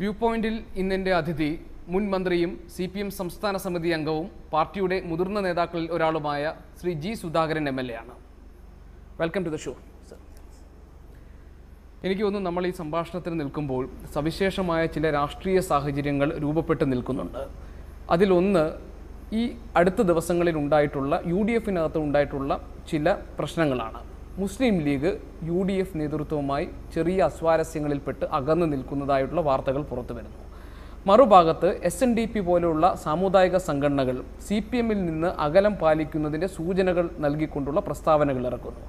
View പോയിന്റിൽ ഇന്നെന്റെ അതിഥി മുൻ മന്ത്രിയും സി പി എം സംസ്ഥാന സമിതി അംഗവും പാർട്ടിയുടെ മുതിർന്ന നേതാക്കളിൽ ഒരാളുമായ Shri G Sudhakaran M L A ആണ്. വെൽക്കം ടു ദ ഷോ എനിക്ക് തോന്നുന്നു നമ്മൾ ഈ സംഭാഷണത്തിന് നിൽക്കുമ്പോൾ സവിശേഷമായ ചില രാഷ്ട്രീയ സാഹചര്യങ്ങൾ രൂപപ്പെട്ട് നിൽക്കുന്നുണ്ട്. അതിലൊന്ന് ഈ അടുത്ത ദിവസങ്ങളിൽ ഉണ്ടായിട്ടുള്ള യു ഡി എഫിനകത്ത് ഉണ്ടായിട്ടുള്ള ചില പ്രശ്നങ്ങളാണ്. Muslim League U D F നേതൃത്വവുമായി ചെറിയ അസ്വാരസ്യങ്ങളിൽപ്പെട്ട് അകന്നു നിൽക്കുന്നതായിട്ടുള്ള വാർത്തകൾ പുറത്തു വരുന്നു. മറുഭാഗത്ത് എസ് എൻ ഡി പി പോലെയുള്ള സാമുദായിക സംഘടനകൾ സി പി എമ്മിൽ നിന്ന് അകലം പാലിക്കുന്നതിന്റെ സൂചനകൾ നൽകിക്കൊണ്ടുള്ള പ്രസ്താവനകൾ ഇറക്കുന്നു.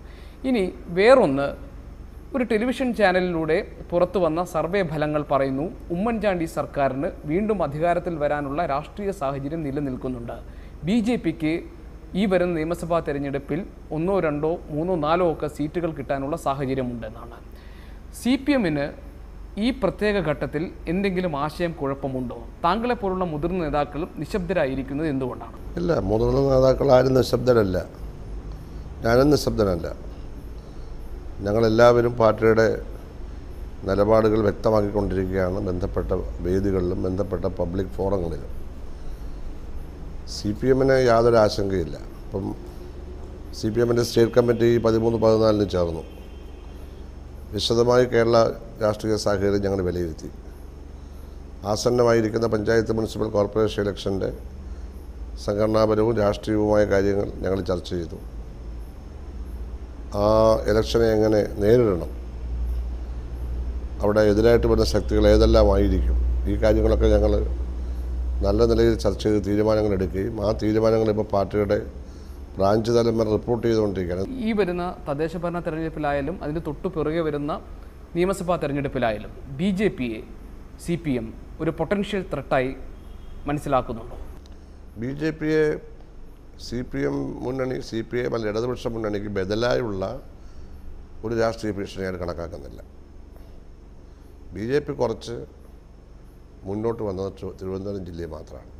ഇനി വേറൊന്ന് ഒരു ടെലിവിഷൻ ചാനലിലൂടെ പുറത്തു വന്ന സർവേ ഫലങ്ങൾ പറയുന്നു ഉമ്മൻചാണ്ടി സർക്കാരിന് വീണ്ടും അധികാരത്തിൽ വരാനുള്ള രാഷ്ട്രീയ സാഹചര്യം നിലനിൽക്കുന്നുണ്ട്. ബി ജെ പിക്ക് ഈ വരുന്ന നിയമസഭാ തെരഞ്ഞെടുപ്പിൽ ഒന്നോ രണ്ടോ മൂന്നോ നാലോ ഒക്കെ സീറ്റുകൾ കിട്ടാനുള്ള സാഹചര്യമുണ്ടെന്നാണ്. സി പി എമ്മിന് ഈ പ്രത്യേക ഘട്ടത്തിൽ എന്തെങ്കിലും ആശയം കുഴപ്പമുണ്ടോ? താങ്കളെപ്പോലുള്ള മുതിർന്ന നേതാക്കളും നിശബ്ദരായിരിക്കുന്നത് എന്തുകൊണ്ടാണ്? ഇല്ല മുതിർന്ന നേതാക്കൾ ആരും നിശബ്ദരല്ല. ഞാനും നിശബ്ദനല്ല. ഞങ്ങളെല്ലാവരും പാർട്ടിയുടെ നിലപാടുകൾ വ്യക്തമാക്കിക്കൊണ്ടിരിക്കുകയാണ്. ബന്ധപ്പെട്ട വേദികളിലും ബന്ധപ്പെട്ട പബ്ലിക് ഫോറങ്ങളിലും. സി പി എമ്മിന് യാതൊരു ആശങ്കയില്ല. ഇപ്പം സി പി എമ്മിന്റെ സ്റ്റേറ്റ് കമ്മിറ്റി പതിമൂന്ന് പതിനാലിന് ചേർന്നു. വിശദമായി കേരള രാഷ്ട്രീയ സാഹചര്യം ഞങ്ങൾ വിലയിരുത്തി. ആസന്നമായിരിക്കുന്ന പഞ്ചായത്ത് മുനിസിപ്പൽ കോർപ്പറേഷൻ ഇലക്ഷന്റെ സംഘടനാപരവും രാഷ്ട്രീയവുമായ കാര്യങ്ങൾ ഞങ്ങൾ ചർച്ച ചെയ്തു. ആ ഇലക്ഷനെ എങ്ങനെ നേരിടണം? അവിടെ എതിരായിട്ട് വരുന്ന ശക്തികൾ ഏതെല്ലാം ആയിരിക്കും ഈ കാര്യങ്ങളൊക്കെ ഞങ്ങൾ നല്ല നിലയിൽ ചർച്ച ചെയ്ത് തീരുമാനങ്ങൾ എടുക്കുകയും ആ തീരുമാനങ്ങൾ ഇപ്പോൾ പാർട്ടിയുടെ ബ്രാഞ്ച് തലം വരെ റിപ്പോർട്ട് ചെയ്തുകൊണ്ടിരിക്കുകയാണ്. ഈ വരുന്ന തദ്ദേശ ഭരണ തെരഞ്ഞെടുപ്പിലായാലും അതിന് തൊട്ടു പിറകെ വരുന്ന നിയമസഭാ തെരഞ്ഞെടുപ്പിലായാലും ബി ജെ പിയെ സി പി എം ഒരു പൊട്ടൻഷ്യൽ ത്രട്ടായി മനസ്സിലാക്കുന്നുണ്ടോ? ബി ജെ പിയെ സി പി എം മുന്നണി സി പി എം അല്ല ഇടതുപക്ഷ മുന്നണിക്ക് ബദലായുള്ള ഒരു രാഷ്ട്രീയ ഭീഷണിയായിട്ട് കണക്കാക്കുന്നില്ല. ബി ജെ പി കുറച്ച് മുന്നോട്ട് വന്നത് തിരുവനന്തപുരം ജില്ലയിൽ മാത്രമാണ്.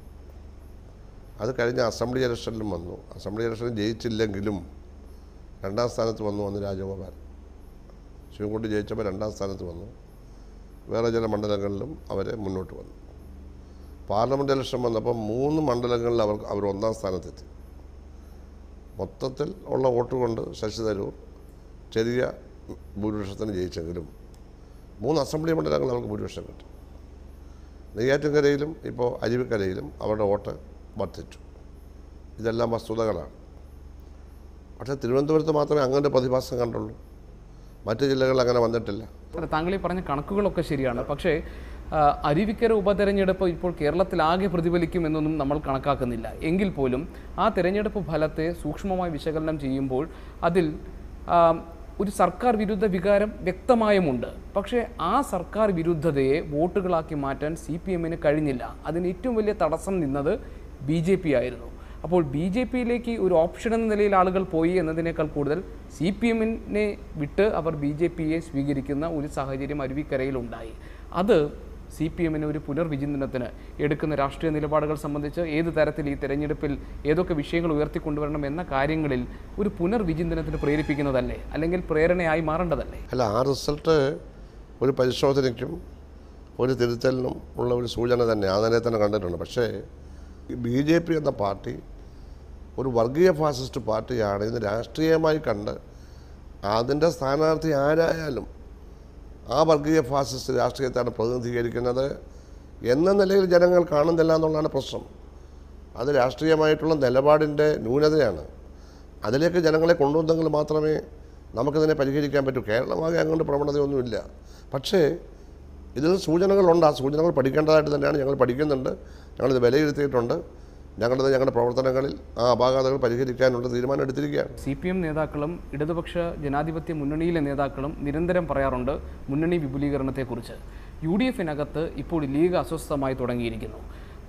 അത് കഴിഞ്ഞ അസംബ്ലി ഇലക്ഷനിലും വന്നു. അസംബ്ലി ഇലക്ഷനിൽ ജയിച്ചില്ലെങ്കിലും രണ്ടാം സ്ഥാനത്ത് വന്നു വന്ന് രാജഗോപാൽ. ശിവൻകുട്ടി ജയിച്ചപ്പോൾ രണ്ടാം സ്ഥാനത്ത് വന്നു. വേറെ ചില മണ്ഡലങ്ങളിലും അവരെ മുന്നോട്ട് വന്നു. പാർലമെന്റ് ഇലക്ഷൻ വന്നപ്പോൾ മൂന്ന് മണ്ഡലങ്ങളിൽ അവർ അവർ ഒന്നാം സ്ഥാനത്തെത്തി. മൊത്തത്തിൽ ഉള്ള വോട്ട് കൊണ്ട് ശശി തരൂർ ചെറിയ ഭൂരിപക്ഷത്തിന് ജയിച്ചെങ്കിലും മൂന്ന് അസംബ്ലി മണ്ഡലങ്ങൾ അവർക്ക് ഭൂരിപക്ഷം കിട്ടി. നെയ്യാറ്റിൻകരയിലും ഇപ്പോൾ അരുവിക്കരയിലും അവരുടെ വോട്ട് വർദ്ധിച്ചു. ഇതെല്ലാം വസ്തുതകളാണ്. പക്ഷേ തിരുവനന്തപുരത്ത് മാത്രമേ അങ്ങനെ പ്രതിഭാസം കണ്ടുള്ളൂ. മറ്റ് ജില്ലകളിൽ അങ്ങനെ വന്നിട്ടില്ല. താങ്കൾ ഈ പറഞ്ഞ കണക്കുകളൊക്കെ ശരിയാണ്. പക്ഷേ അരുവിക്കര ഉപതെരഞ്ഞെടുപ്പ് ഇപ്പോൾ കേരളത്തിലാകെ പ്രതിഫലിക്കുമെന്നൊന്നും നമ്മൾ കണക്കാക്കുന്നില്ല. എങ്കിൽ പോലും ആ തെരഞ്ഞെടുപ്പ് ഫലത്തെ സൂക്ഷ്മമായി വിശകലനം ചെയ്യുമ്പോൾ അതിൽ ഒരു സർക്കാർ വിരുദ്ധ വികാരം വ്യക്തമായുമുണ്ട്. പക്ഷേ ആ സർക്കാർ വിരുദ്ധതയെ വോട്ടുകളാക്കി മാറ്റാൻ സി പി എമ്മിന് കഴിഞ്ഞില്ല. അതിന് ഏറ്റവും വലിയ തടസ്സം നിന്നത് ബി ജെ പി ആയിരുന്നു. അപ്പോൾ ബി ജെ പിയിലേക്ക് ഒരു ഓപ്ഷൻ എന്ന നിലയിൽ ആളുകൾ പോയി എന്നതിനേക്കാൾ കൂടുതൽ സി പി എമ്മിനെ വിട്ട് അവർ ബി ജെ പിയെ സ്വീകരിക്കുന്ന ഒരു സാഹചര്യം അരുവിക്കരയിലുണ്ടായി. അത് സി പി എമ്മിന് ഒരു പുനർവിചിന്തനത്തിന് എടുക്കുന്ന രാഷ്ട്രീയ നിലപാടുകൾ സംബന്ധിച്ച് ഏത് തരത്തിൽ ഈ തെരഞ്ഞെടുപ്പിൽ ഏതൊക്കെ വിഷയങ്ങൾ ഉയർത്തിക്കൊണ്ടുവരണം എന്ന കാര്യങ്ങളിൽ ഒരു പുനർവിചിന്തനത്തിന് പ്രേരിപ്പിക്കുന്നതല്ലേ? അല്ലെങ്കിൽ പ്രേരണയായി മാറേണ്ടതല്ലേ? അല്ല ആ റിസൾട്ട് ഒരു പരിശോധനയ്ക്കും ഒരു തിരുത്തലിനും ഉള്ള ഒരു സൂചന തന്നെ. അതിനെ തന്നെ കണ്ടിട്ടുണ്ട്. പക്ഷേ ബി ജെ പി എന്ന പാർട്ടി ഒരു വർഗീയ ഫാസിസ്റ്റ് പാർട്ടിയാണ്. ഇത് രാഷ്ട്രീയമായി കണ്ട് അതിന്റെ സ്ഥാനാർത്ഥി ആരായാലും ആ വർഗീയ ഫാസിസ്റ്റ് രാഷ്ട്രീയത്താണ് പ്രതിനിധീകരിക്കുന്നത് എന്ന നിലയിൽ ജനങ്ങൾ കാണുന്നില്ല എന്നുള്ളതാണ് പ്രശ്നം. അത് രാഷ്ട്രീയമായിട്ടുള്ള നിലപാടിന്റെ ന്യൂനതയാണ്. അതിലേക്ക് ജനങ്ങളെ കൊണ്ടുവന്നെങ്കിൽ മാത്രമേ നമുക്കിതിനെ പരിഹരിക്കാൻ പറ്റൂ. കേരളമാകെ അങ്ങോട്ട് പ്രവണതയൊന്നുമില്ല. പക്ഷേ ഇതിൽ സൂചനകളുണ്ട്. ആ സൂചനകൾ പഠിക്കേണ്ടതായിട്ട് തന്നെയാണ് ഞങ്ങൾ പഠിക്കുന്നുണ്ട്. ഞങ്ങളിത് വിലയിരുത്തിയിട്ടുണ്ട്. ഞങ്ങളിത് ഞങ്ങളുടെ പ്രവർത്തനങ്ങളിൽ ആ അപാകതകൾ പരിഹരിക്കാനുള്ള തീരുമാനം എടുത്തിരിക്കുകയാണ്. സി പി എം നേതാക്കളും ഇടതുപക്ഷ ജനാധിപത്യ മുന്നണിയിലെ നേതാക്കളും നിരന്തരം പറയാറുണ്ട് മുന്നണി വിപുലീകരണത്തെക്കുറിച്ച്. യു ഡി എഫിനകത്ത് ഇപ്പോൾ ലീഗ് അസ്വസ്ഥമായി തുടങ്ങിയിരിക്കുന്നു.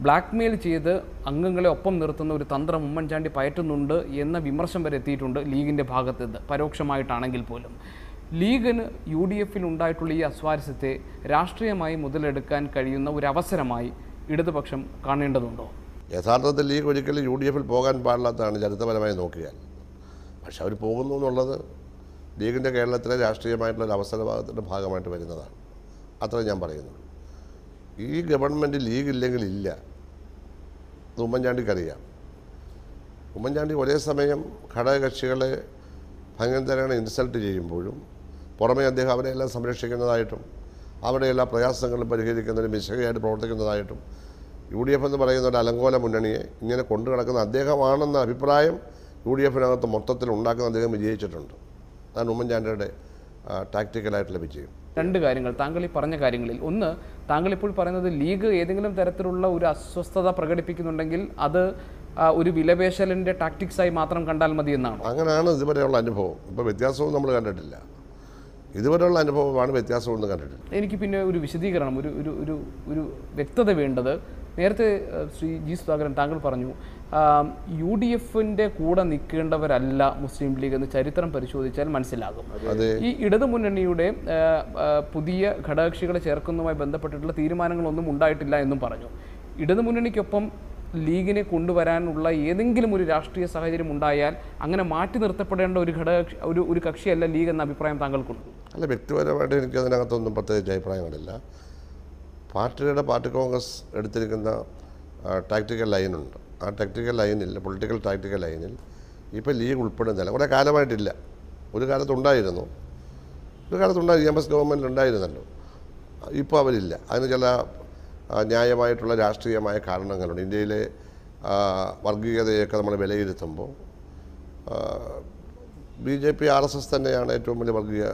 ബ്ലാക്ക് മെയിൽ ചെയ്ത് അംഗങ്ങളെ ഒപ്പം നിർത്തുന്ന ഒരു തന്ത്രം ഉമ്മൻചാണ്ടി പയറ്റുന്നുണ്ട് എന്ന വിമർശം വരെ എത്തിയിട്ടുണ്ട് ലീഗിന്റെ ഭാഗത്ത് പരോക്ഷമായിട്ടാണെങ്കിൽ പോലും. ലീഗിന് യു ഡി എഫിൽ ഉണ്ടായിട്ടുള്ള ഈ അസ്വാരസ്യത്തെ രാഷ്ട്രീയമായി മുതലെടുക്കാൻ കഴിയുന്ന ഒരു അവസരമായി ഇടതുപക്ഷം കാണേണ്ടതുണ്ടോ? യഥാർത്ഥത്തിൽ ലീഗ് ഒരിക്കലും യു ഡി എഫിൽ പോകാൻ പാടില്ലാത്തതാണ് ചരിത്രപരമായി നോക്കിയാൽ പക്ഷെ അവർ പോകുന്നു എന്നുള്ളത് ലീഗിന്റെ കേരളത്തിലെ രാഷ്ട്രീയമായിട്ടുള്ള ഒരു അവസരവാദത്തിന്റെ ഭാഗമായിട്ട് വരുന്നതാണ്. അത്രേ ഞാൻ പറയുന്നുള്ളൂ ഈ ഗവൺമെന്റ് ലീഗ് ഇല്ലെങ്കിൽ ഇല്ല. അത് ഉമ്മൻചാണ്ടിക്കറിയാം. ഉമ്മൻചാണ്ടി ഒരേ സമയം ഘടകകക്ഷികളെ ഭയങ്കരമാണ് ഇൻസൾട്ട് ചെയ്യുമ്പോഴും പുറമേ അദ്ദേഹം അവരെല്ലാം സംരക്ഷിക്കുന്നതായിട്ടും അവരുടെ എല്ലാ പ്രയാസങ്ങളും പരിഹരിക്കുന്നതിന് മിശകയായിട്ട് പ്രവർത്തിക്കുന്നതായിട്ടും യു ഡി എഫ് എന്ന് പറയുന്ന ഒരു അലങ്കോല മുന്നണിയെ ഇങ്ങനെ കൊണ്ടു നടക്കുന്ന അദ്ദേഹമാണെന്ന അഭിപ്രായം യു ഡി എഫിനകത്ത് മൊത്തത്തിൽ ഉണ്ടാക്കുന്ന അദ്ദേഹം വിജയിച്ചിട്ടുണ്ട്. അതാണ് ഉമ്മൻചാണ്ടിയുടെ ടാക്ടിക്കലായിട്ടുള്ള വിജയം രണ്ട് കാര്യങ്ങൾ താങ്കൾ ഈ പറഞ്ഞ കാര്യങ്ങളിൽ. ഒന്ന് താങ്കൾ ഇപ്പോൾ പറയുന്നത് ലീഗ് ഏതെങ്കിലും തരത്തിലുള്ള ഒരു അസ്വസ്ഥത പ്രകടിപ്പിക്കുന്നുണ്ടെങ്കിൽ അത് ഒരു വിലപേശലിന്റെ ടാക്ടിക്സായി മാത്രം കണ്ടാൽ മതി എന്നാണ്? അങ്ങനെയാണ് ഇതുവരെയുള്ള അനുഭവം. ഇപ്പോൾ വ്യത്യാസവും നമ്മൾ കണ്ടിട്ടില്ല. ഇതുവരെയുള്ള അനുഭവമാണ് വ്യത്യാസമൊന്നും കണ്ടിട്ടില്ല. എനിക്ക് പിന്നെ ഒരു വിശദീകരണം ഒരു ഒരു ഒരു വ്യക്തത വേണ്ടത് നേരത്തെ ശ്രീ ജി സുധാകരൻ താങ്കൾ പറഞ്ഞു യു ഡി എഫിന്റെ കൂടെ നിൽക്കേണ്ടവരല്ല മുസ്ലിം ലീഗ് എന്ന് ചരിത്രം പരിശോധിച്ചാൽ മനസ്സിലാകും. ഈ ഇടതു മുന്നണിയുടെ പുതിയ ഘടകകക്ഷികളെ ചേർക്കുന്നതുമായി ബന്ധപ്പെട്ടിട്ടുള്ള തീരുമാനങ്ങളൊന്നും ഉണ്ടായിട്ടില്ല എന്നും പറഞ്ഞു. ഇടതു മുന്നണിക്കൊപ്പം ലീഗിനെ കൊണ്ടുവരാനുള്ള ഏതെങ്കിലും ഒരു രാഷ്ട്രീയ സാഹചര്യം ഉണ്ടായാൽ അങ്ങനെ മാറ്റി നിർത്തപ്പെടേണ്ട ഒരു ഘടക ഒരു ഒരു കക്ഷിയല്ല ലീഗ് എന്ന അഭിപ്രായം താങ്കൾക്കുണ്ട്? അല്ല വ്യക്തിപരമായിട്ട് എനിക്ക് അതിനകത്തൊന്നും പ്രത്യേകിച്ച് അഭിപ്രായങ്ങളില്ല. പാർട്ടിയുടെ പാർട്ടി കോൺഗ്രസ് എടുത്തിരിക്കുന്ന ടാക്ടിക്കൽ ലൈനുണ്ട് ആ ടാക്ടിക്കൽ ലൈനിൽ പൊളിറ്റിക്കൽ ടാക്ടിക്കൽ ലൈനിൽ ഇപ്പോൾ ലീഗ് ഉൾപ്പെടുന്നില്ല. കുറേ കാലമായിട്ടില്ല. ഒരു കാലത്തുണ്ടായിരുന്നു ഒരു കാലത്തുണ്ടായിരുന്നു എം എസ് ഗവൺമെന്റ് ഉണ്ടായിരുന്നല്ലോ. ഇപ്പോൾ അവരില്ല. അതിന് ചില ന്യായമായിട്ടുള്ള രാഷ്ട്രീയമായ കാരണങ്ങളുണ്ട്. ഇന്ത്യയിലെ വർഗീയതയൊക്കെ നമ്മൾ വിലയിരുത്തുമ്പോൾ B J P R S S തന്നെയാണ് ഏറ്റവും വലിയ വർഗീയ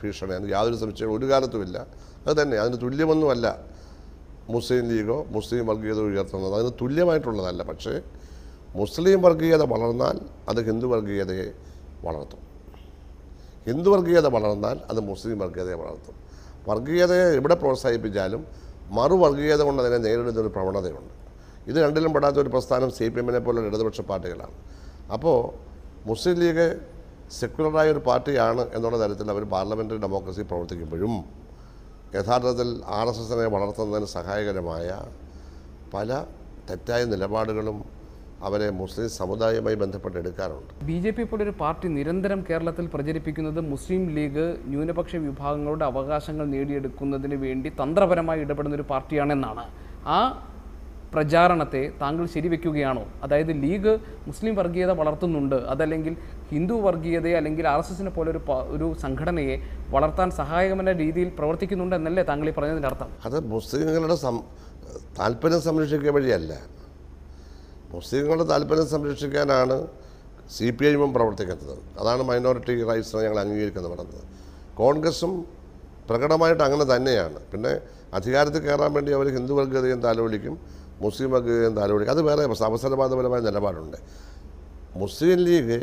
ഭീഷണിയാണ് യാതൊരു സംശയവും ഒരു കാലത്തുമില്ല. അത് തന്നെ അതിന് തുല്യമൊന്നുമല്ല മുസ്ലിം ലീഗോ മുസ്ലിം വർഗീയത ഉയർത്തുന്നത്. അതിന് തുല്യമായിട്ടുള്ളതല്ല പക്ഷേ മുസ്ലിം വർഗീയത വളർന്നാൽ അത് ഹിന്ദു വർഗീയതയെ വളർത്തും. ഹിന്ദു വർഗീയത വളർന്നാൽ അത് മുസ്ലിം വർഗീയതയെ വളർത്തും. വർഗീയതയെ എവിടെ പ്രോത്സാഹിപ്പിച്ചാലും മറുവർഗീയത കൊണ്ട് അതിനെ നേരിടുന്ന ഒരു പ്രവണതയുണ്ട്. ഇത് രണ്ടിലും പെടാത്ത ഒരു പ്രസ്ഥാനം സി പി എമ്മിനെ പോലുള്ള ഇടതുപക്ഷ പാർട്ടികളാണ്. അപ്പോൾ മുസ്ലിം ലീഗ് സെക്യുലറായ ഒരു പാർട്ടിയാണ് എന്നുള്ള തരത്തിൽ അവർ പാർലമെന്ററി ഡെമോക്രസി പ്രവർത്തിക്കുമ്പോഴും യഥാർത്ഥത്തിൽ ആർ എസ് എസിനെ വളർത്തുന്നതിന് സഹായകരമായ പല തെറ്റായ നിലപാടുകളും അവരെ മുസ്ലിം സമുദായവുമായി ബന്ധപ്പെട്ട് എടുക്കാറുണ്ട്. ബി ജെ പി പോലൊരു പാർട്ടി നിരന്തരം കേരളത്തിൽ പ്രചരിപ്പിക്കുന്നത് മുസ്ലിം ലീഗ് ന്യൂനപക്ഷ വിഭാഗങ്ങളുടെ അവകാശങ്ങൾ നേടിയെടുക്കുന്നതിന് വേണ്ടി തന്ത്രപരമായി ഇടപെടുന്ന ഒരു പാർട്ടിയാണെന്നാണ്. ആ പ്രചാരണത്തെ താങ്കൾ ശരിവെക്കുകയാണോ? അതായത് ലീഗ് മുസ്ലിം വർഗീയത വളർത്തുന്നുണ്ട് അതല്ലെങ്കിൽ ഹിന്ദു വർഗീയതയെ അല്ലെങ്കിൽ ആർ എസ് എസിനെ പോലെ ഒരു ഒരു സംഘടനയെ വളർത്താൻ സഹായകമെന്ന രീതിയിൽ പ്രവർത്തിക്കുന്നുണ്ട് എന്നല്ലേ താങ്കൾ ഈ പറഞ്ഞതിന്റെ അർത്ഥം? അത് മുസ്ലിങ്ങളുടെ താല്പര്യം സംരക്ഷിക്കുക വഴിയല്ല. മുസ്ലിങ്ങളുടെ താല്പര്യം സംരക്ഷിക്കാനാണ് സി പി ഐഎമ്മും പ്രവർത്തിക്കുന്നത്. അതാണ് മൈനോറിറ്റി റൈറ്റ്സിനെ ഞങ്ങൾ അംഗീകരിക്കുന്നത് പറഞ്ഞത്. കോൺഗ്രസും പ്രകടമായിട്ട് അങ്ങനെ തന്നെയാണ്. പിന്നെ അധികാരത്തിൽ കയറാൻ വേണ്ടി അവർ ഹിന്ദു വർഗീയതയും താലോലിക്കും മുസ്ലിം വർഗീയതയും താലോലിക്കും അത് വേറെ അവസരവാദപരമായ നിലപാടുണ്ട്. മുസ്ലിം ലീഗ്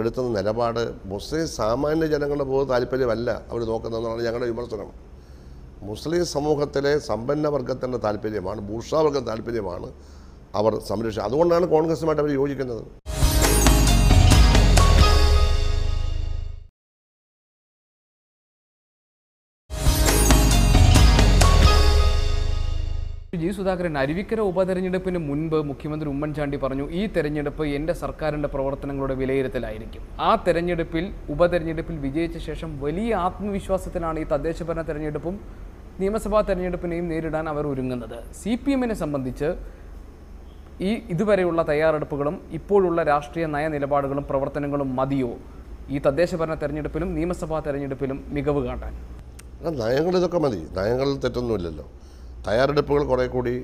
എടുത്തുന്ന നിലപാട് മുസ്ലിം സാമാന്യ ജനങ്ങളുടെ പൊതു താല്പര്യമല്ല അവർ നോക്കുന്നതെന്നാണ് ഞങ്ങളുടെ വിമർശനം. മുസ്ലിം സമൂഹത്തിലെ സമ്പന്ന വർഗത്തിന്റെ താല്പര്യമാണ് ഭൂഷാവർഗ താല്പര്യമാണ് അവർ സംരക്ഷിക്കുക അതുകൊണ്ടാണ് കോൺഗ്രസുമായിട്ട് അവർ യോജിക്കുന്നത്. ജി സുധാകരൻ അരുവിക്കര ഉപതെരഞ്ഞെടുപ്പിന് മുൻപ് മുഖ്യമന്ത്രി ഉമ്മൻചാണ്ടി പറഞ്ഞു ഈ തെരഞ്ഞെടുപ്പ് എന്റെ സർക്കാരിന്റെ പ്രവർത്തനങ്ങളുടെ വിലയിരുത്തലായിരിക്കും. ആ തെരഞ്ഞെടുപ്പിൽ ഉപതെരഞ്ഞെടുപ്പിൽ വിജയിച്ച ശേഷം വലിയ ആത്മവിശ്വാസത്തിലാണ് ഈ തദ്ദേശഭരണ തെരഞ്ഞെടുപ്പും നിയമസഭാ തെരഞ്ഞെടുപ്പിനെയും നേരിടാൻ അവർ ഒരുങ്ങുന്നത്. സി പി എമ്മിനെ സംബന്ധിച്ച് ഈ ഇതുവരെയുള്ള തയ്യാറെടുപ്പുകളും ഇപ്പോഴുള്ള രാഷ്ട്രീയ നയ നിലപാടുകളും പ്രവർത്തനങ്ങളും മതിയോ? ഈ തദ്ദേശഭരണ തെരഞ്ഞെടുപ്പിലും നിയമസഭാ തെരഞ്ഞെടുപ്പിലും മികവ് കാട്ടാൻ. നയങ്ങളിതൊക്കെ മതി. നയങ്ങളിൽ തെറ്റൊന്നുമില്ലല്ലോ. തയ്യാറെടുപ്പുകൾ കുറേ കൂടി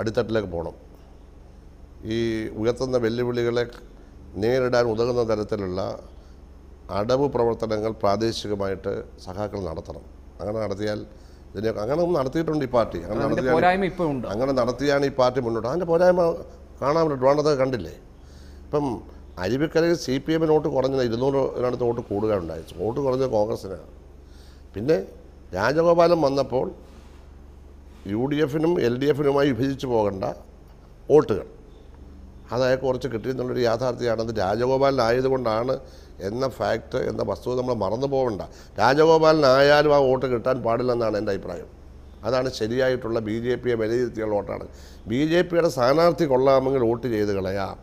അടിത്തട്ടിലേക്ക് പോകണം ഈ ഉയർത്തുന്ന വെല്ലുവിളികളെ നേരിടാൻ ഉതകുന്ന തരത്തിലുള്ള അടവ് പ്രവർത്തനങ്ങൾ പ്രാദേശികമായിട്ട് സഖാക്കൾ നടത്തണം. അങ്ങനെ നടത്തിയാൽ ഇതിനെ അങ്ങനെ ഒന്നും നടത്തിയിട്ടുണ്ട് ഈ പാർട്ടി. അങ്ങനെ ഉണ്ട്. അങ്ങനെ നടത്തിയാണ് ഈ പാർട്ടി മുന്നോട്ട്. അതിന്റെ പോരായ്മ കാണാൻ ട്രിവാണ്ടത്ത് കണ്ടില്ലേ? ഇപ്പം അരുവിക്കരയിൽ സി പി എമ്മിന് വോട്ട് കുറഞ്ഞത് ഇരുന്നൂറിനടുത്ത് വോട്ട് കൂടുകയുണ്ടായി. വോട്ട് കുറഞ്ഞത് കോൺഗ്രസ്സിനാണ്. പിന്നെ രാജഗോപാലം വന്നപ്പോൾ യു ഡി എഫിനും എൽ ഡി എഫിനുമായി വിഭജിച്ച് പോകേണ്ട വോട്ടുകൾ. അതായത് കുറച്ച് കിട്ടിയെന്നുള്ളൊരു യാഥാർത്ഥ്യമാണ്. അത് രാജഗോപാലനായതുകൊണ്ടാണ് എന്ന ഫാക്റ്റ് എന്ന വസ്തുത നമ്മൾ മറന്നു പോകണ്ട. രാജഗോപാലനായാലും ആ വോട്ട് കിട്ടാൻ പാടില്ലെന്നാണ് എന്റെ അഭിപ്രായം. അതാണ് ശരിയായിട്ടുള്ള ബി ജെ പിയെ വിലയിരുത്തിയുള്ള വോട്ടാണ്. ബി ജെ പിയുടെ സ്ഥാനാർത്ഥി കൊള്ളാമെങ്കിൽ വോട്ട് ചെയ്ത് കളയാം.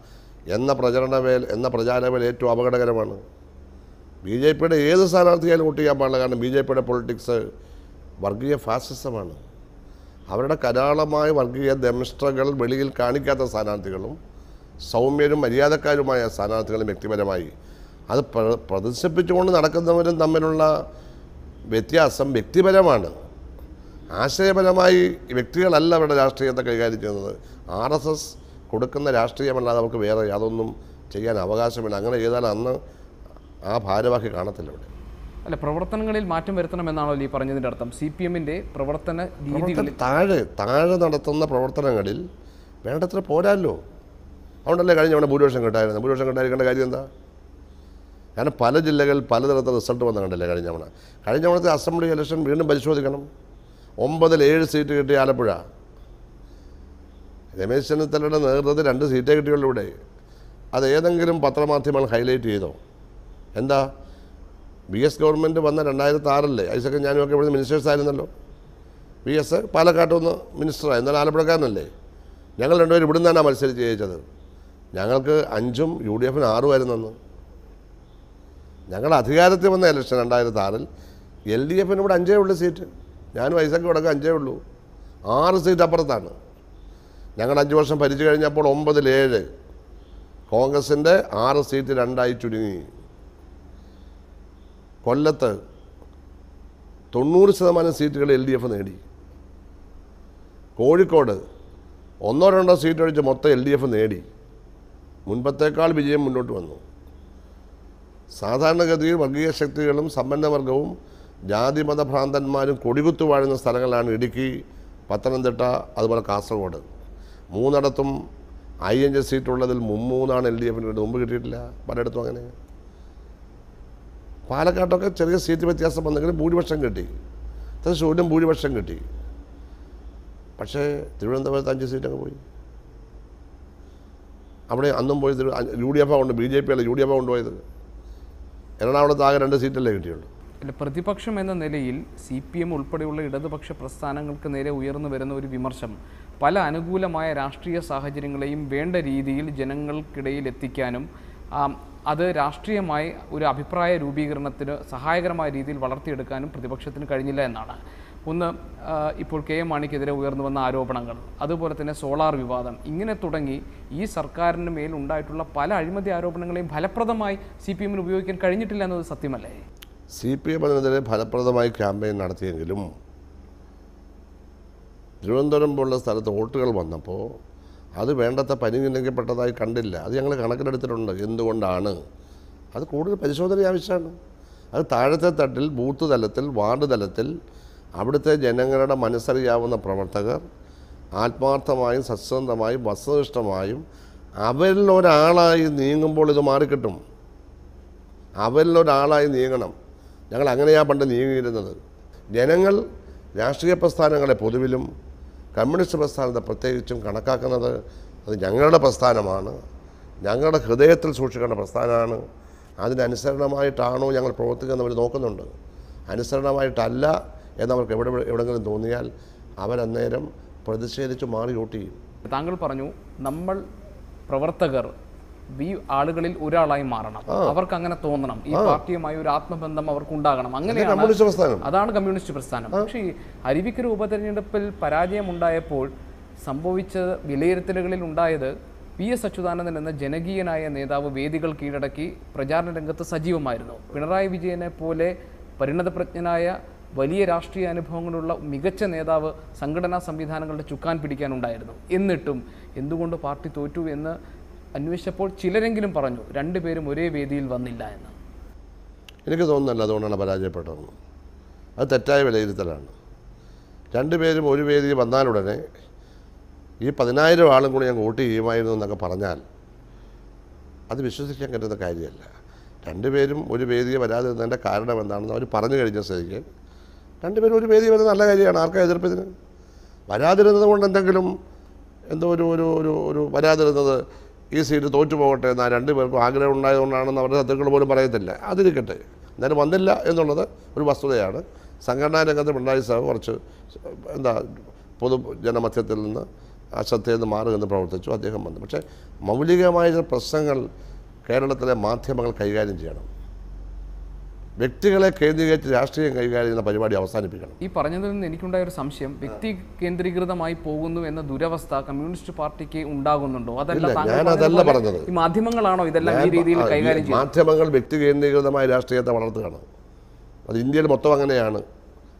എന്ന പ്രചരണവേൽ എന്ന പ്രചാരവേൽ ഏറ്റവും അപകടകരമാണ്. ബി ജെ പിയുടെ ഏത് സ്ഥാനാർത്ഥിയായാലും വോട്ട് ചെയ്യാൻ പാടില്ല. കാരണം ബി ജെ പിയുടെ പൊളിറ്റിക്സ് വർഗീയ ഫാസിസമാണ് അവരുടെ കരാളമായ വർഗീയ ദംഷ്ട്രകൾ വെളിയിൽ കാണിക്കാത്ത സ്ഥാനാർത്ഥികളും സൗമ്യരും മര്യാദക്കാരുമായ സ്ഥാനാർത്ഥികളും വ്യക്തിപരമായി അത് പ്ര- പ്രദർശിപ്പിച്ചുകൊണ്ട് നടക്കുന്നവരും തമ്മിലുള്ള വ്യത്യാസം വ്യക്തിപരമാണ്. ആശയപരമായി വ്യക്തികളല്ല അവരുടെ രാഷ്ട്രീയത്തെ കൈകാര്യം ചെയ്യുന്നത്. ആർ എസ് എസ് കൊടുക്കുന്ന രാഷ്ട്രീയമല്ലാതെ അവർക്ക് വേറെ യാതൊന്നും ചെയ്യാൻ അവകാശമില്ല. അങ്ങനെ ചെയ്താൽ അന്ന് ആ ഭാരവാഹി കാണത്തില്ല ഇവിടെ അല്ല പ്രവർത്തനങ്ങളിൽ മാറ്റം വരുത്തണമെന്നാണല്ലോ ഈ പറഞ്ഞതിന്റെ അർത്ഥം? സി പി എമ്മിന്റെ പ്രവർത്തന രീതികളിൽ താഴെ താഴെ നടത്തുന്ന പ്രവർത്തനങ്ങളിൽ വേണ്ടത്ര പോരാല്ലോ. അതുകൊണ്ടല്ലേ കഴിഞ്ഞ തവണ ഭൂരിപക്ഷം കിട്ടായിരുന്നു ഭൂരിപക്ഷം കിട്ടാതിരിക്കേണ്ട കാര്യം എന്താ? കാരണം പല ജില്ലകളിൽ പലതരത്തിൽ റിസൾട്ട് വന്ന കണ്ടല്ലേ കഴിഞ്ഞ തവണ? കഴിഞ്ഞ തവണത്തെ അസംബ്ലി ഇലക്ഷൻ വീണ്ടും പരിശോധിക്കണം. ഒമ്പതിൽ ഏഴ് സീറ്റ് കിട്ടിയ ആലപ്പുഴ. രമേശ് ചെന്നിത്തലയുടെ നേതൃത്വത്തിൽ രണ്ട് സീറ്റേ കിട്ടിയുള്ളൂ ഇവിടെ. അത് ഏതെങ്കിലും പത്രമാധ്യമങ്ങൾ ഹൈലൈറ്റ് ചെയ്തോ? എന്താ? ബി എസ് ഗവൺമെന്റ് വന്ന രണ്ടായിരത്തി ആറല്ലേ ഐസക്കും ഞാനും ഒക്കെ ഇവിടുന്ന് മിനിസ്റ്റേഴ്സ് ആയിരുന്നല്ലോ. വി എസ് പാലക്കാട്ട് നിന്ന് മിനിസ്റ്ററായി എന്നാൽ ആലപ്പുഴക്കാരനല്ലേ? ഞങ്ങൾ രണ്ടുപേരും ഇവിടുന്ന് തന്നെ മത്സരിച്ച് ജയിച്ചത്. ഞങ്ങൾക്ക് അഞ്ചും യു ഡി എഫിന് ആറുമായിരുന്നെന്ന് ഞങ്ങൾ അധികാരത്തിൽ വന്ന ഇലക്ഷൻ രണ്ടായിരത്തി ആറിൽ എൽ ഡി എഫിന് ഇവിടെ അഞ്ചേ ഉള്ളൂ സീറ്റ് ഞാനും ഐസക്ക് ഇവിടെ അഞ്ചേ ഉള്ളൂ. ആറ് സീറ്റ് അപ്പുറത്താണ്. ഞങ്ങൾ അഞ്ച് വർഷം ഭരിച്ചു കഴിഞ്ഞപ്പോൾ ഒമ്പതിൽ ഏഴ്. കോൺഗ്രസിന്റെ ആറ് സീറ്റ് രണ്ടായി ചുരുങ്ങി. കൊല്ലത്ത് തൊണ്ണൂറ് ശതമാനം സീറ്റുകൾ എൽ ഡി എഫ് നേടി. കോഴിക്കോട് ഒന്നോ രണ്ടോ സീറ്റ് ഒഴിച്ച് മൊത്തം എൽ ഡി എഫ് നേടി. മുൻപത്തേക്കാൾ വിജയം മുന്നോട്ട് വന്നു. സാധാരണഗതിയിൽ വർഗീയ ശക്തികളും സമ്പന്നവർഗവും ജാതിമത ഭ്രാന്തന്മാരും കൊടികുത്തു വാഴുന്ന സ്ഥലങ്ങളാണ് ഇടുക്കി പത്തനംതിട്ട അതുപോലെ കാസർഗോഡ്. മൂന്നിടത്തും ഐ എൻ ജെ സീറ്റുള്ളതിൽ മുമ്മൂന്നാണ് എൽ ഡി എഫിന്. മുമ്പ് കിട്ടിയിട്ടില്ല. പലയിടത്തും അങ്ങനെ. പാലക്കാട്ടൊക്കെ ചെറിയ സീറ്റ് വ്യത്യാസം വന്നെങ്കിലും ഭൂരിപക്ഷം കിട്ടി. തൃശ്ശൂരിനും ഭൂരിപക്ഷം കിട്ടി. പക്ഷേ തിരുവനന്തപുരത്ത് അഞ്ച് സീറ്റൊക്കെ പോയി. അവിടെ അന്നും പോയി യു ഡി എഫ് കൊണ്ട് ബി ജെ പി അല്ല യു ഡി എഫ് കൊണ്ടുപോയത്. എറണാകുളത്ത് ആകെ രണ്ട് സീറ്റല്ലേ കിട്ടിയുള്ളൂ. അല്ല പ്രതിപക്ഷം എന്ന നിലയിൽ സി പി എം ഉൾപ്പെടെയുള്ള ഇടതുപക്ഷ പ്രസ്ഥാനങ്ങൾക്ക് നേരെ ഉയർന്നു വരുന്ന ഒരു വിമർശം. പല അനുകൂലമായ രാഷ്ട്രീയ സാഹചര്യങ്ങളെയും വേണ്ട രീതിയിൽ ജനങ്ങൾക്കിടയിൽ എത്തിക്കാനും അത് രാഷ്ട്രീയമായി ഒരു അഭിപ്രായ രൂപീകരണത്തിന് സഹായകരമായ രീതിയിൽ വളർത്തിയെടുക്കാനും പ്രതിപക്ഷത്തിന് കഴിഞ്ഞില്ല എന്നാണ്. ഒന്ന് ഇപ്പോൾ കെ എം മാണിക്കെതിരെ ഉയർന്നു വന്ന ആരോപണങ്ങൾ അതുപോലെ തന്നെ സോളാർ വിവാദം ഇങ്ങനെ തുടങ്ങി ഈ സർക്കാരിന് മേൽ ഉണ്ടായിട്ടുള്ള പല അഴിമതി ആരോപണങ്ങളെയും ഫലപ്രദമായി സി പി എമ്മിന് ഉപയോഗിക്കാൻ കഴിഞ്ഞിട്ടില്ല എന്നത് സത്യമല്ലേ? സി പി എം അതിനെതിരെ ഫലപ്രദമായി ക്യാമ്പയിൻ നടത്തിയെങ്കിലും തിരുവനന്തപുരം പോലുള്ള സ്ഥലത്ത് വോട്ടുകൾ വന്നപ്പോൾ അത് വേണ്ടത്ര പരിഗണിക്കപ്പെട്ടതായി കണ്ടില്ല. അത് ഞങ്ങൾ കണക്കിലെടുത്തിട്ടുണ്ട്. എന്തുകൊണ്ടാണ്? അത് കൂടുതൽ പരിശോധന ആവശ്യമാണ്. അത് താഴത്തെ തട്ടിൽ ബൂത്ത് തലത്തിൽ വാർഡ് തലത്തിൽ അവിടുത്തെ ജനങ്ങളുടെ മനസ്സറിയാവുന്ന പ്രവർത്തകർ ആത്മാർത്ഥമായും സത്യസന്ധമായും വസ്തുനിഷ്ഠമായും അവരിൽ ഒരാളായി നീങ്ങുമ്പോൾ ഇത് മാറിക്കിട്ടും. അവരിലൊരാളായി നീങ്ങണം. ഞങ്ങൾ അങ്ങനെയാണ് പണ്ട് നീങ്ങിയിരുന്നത്. ജനങ്ങൾ രാഷ്ട്രീയ പ്രസ്ഥാനങ്ങളെ പൊതുവിലും കമ്മ്യൂണിസ്റ്റ് പ്രസ്ഥാനത്തെ പ്രത്യേകിച്ചും കണക്കാക്കുന്നത് അത് ഞങ്ങളുടെ പ്രസ്ഥാനമാണ്. ഞങ്ങളുടെ ഹൃദയത്തിൽ സൂക്ഷിക്കേണ്ട പ്രസ്ഥാനമാണ്. അതിനനുസരണമായിട്ടാണോ ഞങ്ങൾ പ്രവർത്തിക്കുന്നവർ നോക്കുന്നുണ്ട്. അനുസരണമായിട്ടല്ല എന്നവർക്ക് എവിടെ എവിടെങ്കിലും തോന്നിയാൽ അവരന്നേരം പ്രതിഷേധിച്ച് മാറി വോട്ട് താങ്കൾ പറഞ്ഞു നമ്മൾ പ്രവർത്തകർ ഈ ആളുകളിൽ ഒരാളായി മാറണം. അവർക്ക് അങ്ങനെ തോന്നണം. ഈ പാർട്ടിയുമായി ഒരു ആത്മബന്ധം അവർക്ക് ഉണ്ടാകണം അങ്ങനെയാണ് അതാണ് കമ്മ്യൂണിസ്റ്റ് പ്രസ്ഥാനം. പക്ഷേ ഈ അരുവിക്കര ഉപതെരഞ്ഞെടുപ്പിൽ പരാജയമുണ്ടായപ്പോൾ സംഭവിച്ച വിലയിരുത്തലുകളിൽ ഉണ്ടായത് പി എസ് അച്യുതാനന്ദൻ എന്ന ജനകീയനായ നേതാവ് വേദികൾ കീഴടക്കി പ്രചാരണ രംഗത്ത് സജീവമായിരുന്നു. പിണറായി വിജയനെ പോലെ പരിണതപ്രജ്ഞനായ വലിയ രാഷ്ട്രീയ അനുഭവങ്ങളുള്ള മികച്ച നേതാവ് സംഘടനാ സംവിധാനങ്ങളുടെ ചുക്കാൻ പിടിക്കാനുണ്ടായിരുന്നു. എന്നിട്ടും എന്തുകൊണ്ട് പാർട്ടി തോറ്റു എന്ന് അന്വേഷിച്ചപ്പോൾ ചിലരെങ്കിലും പറഞ്ഞു രണ്ടുപേരും ഒരേ വേദിയിൽ വന്നില്ല എന്ന്. എനിക്ക് തോന്നുന്നില്ല അതുകൊണ്ടാണ് പരാജയപ്പെട്ടതെന്ന്. അത് തെറ്റായ വിലയിരുത്തലാണ്. രണ്ടുപേരും ഒരു വേദിയിൽ വന്നാലുടനെ ഈ പതിനായിരം ആളും കൂടി ഞാൻ വോട്ട് ചെയ്യുമായിരുന്നു എന്നൊക്കെ പറഞ്ഞാൽ അത് വിശ്വസിക്കാൻ പറ്റുന്ന കാര്യമല്ല. രണ്ടുപേരും ഒരു വേദിയെ വരാതിരുന്നതിന്റെ കാരണം എന്താണെന്ന് അവർ പറഞ്ഞു കഴിഞ്ഞ സ്ഥിതിക്ക് രണ്ടുപേരും ഒരു വേദി വരുന്നത് നല്ല കാര്യമാണ്. ആർക്കാ എതിർപ്പിതിന് വരാതിരുന്നത് കൊണ്ട് എന്തെങ്കിലും എന്തോ ഒരു ഒരു ഒരു വരാതിരുന്നത് ഈ സീറ്റ് തോറ്റു പോകട്ടെ എന്നാൽ രണ്ടു പേർക്കും ആഗ്രഹം ഉണ്ടായതുകൊണ്ടാണെന്ന് അവരുടെ ശത്രുക്കൾ പോലും പറയത്തില്ല. അതിരിക്കട്ടെ. എന്നാലും വന്നില്ല എന്നുള്ളത് ഒരു വസ്തുതയാണ്. സംഘടനാ രംഗത്ത് പിണറായി സാഹ് കുറച്ച് എന്താ പൊതു ജനമധ്യത്തിൽ നിന്ന് അശ്രദ്ധയിൽ ശ്രദ്ധയിൽ നിന്ന് മാറി പ്രവർത്തിച്ചു. അദ്ദേഹം വന്നു. പക്ഷേ മൗലികമായ ചില പ്രശ്നങ്ങൾ കേരളത്തിലെ മാധ്യമങ്ങൾ കൈകാര്യം ചെയ്യണം. വ്യക്തികളെ കേന്ദ്രീകരിച്ച് രാഷ്ട്രീയം കൈകാര്യം ചെയ്യുന്ന പരിപാടി അവസാനിപ്പിക്കണം. ഈ പറഞ്ഞതിൽ നിന്ന് എനിക്കുണ്ടായ ഒരു സംശയം വ്യക്തി കേന്ദ്രീകൃതമായി പോകുന്നു എന്ന ദുരവസ്ഥ കമ്മ്യൂണിസ്റ്റ് പാർട്ടിക്ക് ഉണ്ടാകുന്നുണ്ടോ? അതല്ല ഞാൻ അതല്ല പറഞ്ഞത്. ഈ മാധ്യമങ്ങളാണോ ഇതെല്ലാം ഈ രീതിയിൽ കൈകാര്യം ചെയ്യുന്നത്? മാധ്യമങ്ങൾ വ്യക്തി കേന്ദ്രീകൃതമായ രാഷ്ട്രീയത്തെ വളർത്തുകയാണ്. അത് ഇന്ത്യയിൽ മൊത്തം അങ്ങനെയാണ്.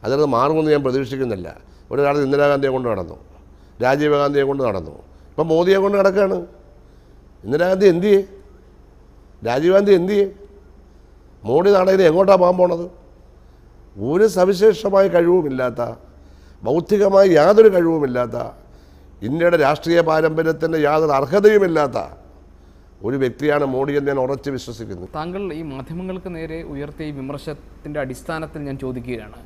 അതിനത് മാറുമെന്ന് ഞാൻ പ്രതീക്ഷിക്കുന്നില്ല. ഒരു കാലത്ത് ഇന്ദിരാഗാന്ധിയെ കൊണ്ട് നടന്നു. രാജീവ് ഗാന്ധിയെ കൊണ്ട് നടന്നു. ഇപ്പം മോദിയെ കൊണ്ട് നടക്കുകയാണ്. ഇന്ദിരാഗാന്ധി എന്തിയെ രാജീവ് ഗാന്ധി എന്തിയെ മോഡി നാടകയിൽ എങ്ങോട്ടാണ് പോകാൻ പോണത്? ഒരു സവിശേഷമായ കഴിവുമില്ലാത്ത ബൗദ്ധികമായി യാതൊരു കഴിവുമില്ലാത്ത ഇന്ത്യയുടെ രാഷ്ട്രീയ പാരമ്പര്യത്തിന്റെ യാതൊരു അർഹതയുമില്ലാത്ത ഒരു വ്യക്തിയാണ് മോഡി എന്ന് ഞാൻ ഉറച്ച് വിശ്വസിക്കുന്നു. താങ്കൾ ഈ മാധ്യമങ്ങൾക്ക് നേരെ ഉയർത്തിയ ഈ വിമർശനത്തിന്റെ അടിസ്ഥാനത്തിൽ ഞാൻ ചോദിക്കുകയാണ്.